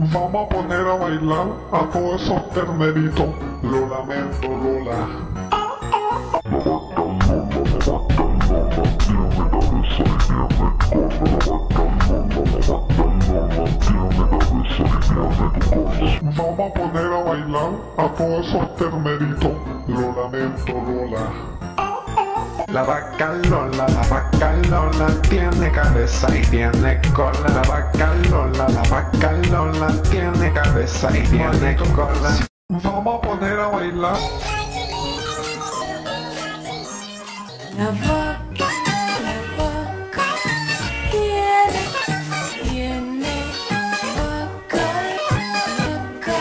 Vamos a poner a bailar a todos esos terneritos. Lo lamento, Lola. Vamos a poner a bailar a todos esos terneritos. Lo lamento, Lola. La vaca Lola, la vaca Lola tiene cabeza y tiene cola. La vaca Lola, la vaca Lola tiene cabeza y tiene cola. Vamos a poner a bailar. La vaca, la vaca tiene, tiene vaca, vaca.